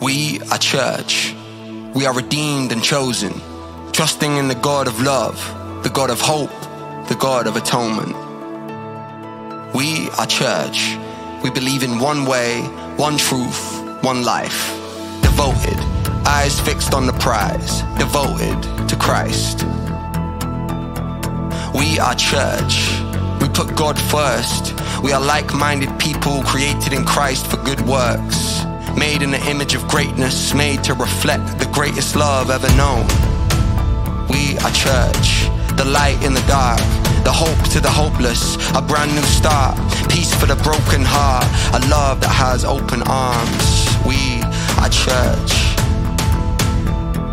We are church. We are redeemed and chosen, trusting in the God of love, the God of hope, the God of atonement. We are church. We believe in one way, one truth, one life. Devoted, eyes fixed on the prize, devoted to Christ. We are church. We put God first. We are like minded people created in Christ for good works made in the image of greatness, made to reflect the greatest love ever known. We are church, the light in the dark, the hope to the hopeless, a brand new start, peace for the broken heart, a love that has open arms. We are church,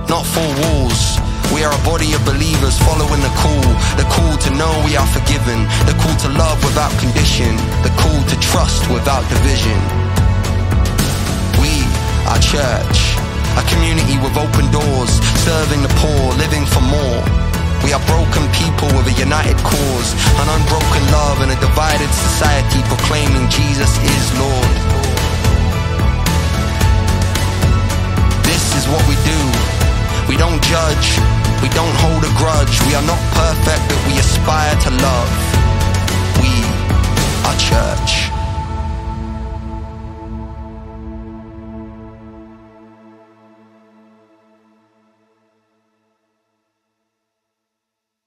not four walls. We are a body of believers following the call, the call to know we are forgiven, the call to love without condition, the call to trust without division church. A community with open doors, serving the poor, living for more. We are broken people with a united cause, an unbroken love in a divided society proclaiming Jesus is Lord. This is what we do. We don't judge, we don't hold a grudge. We are not perfect, but we aspire to love. We.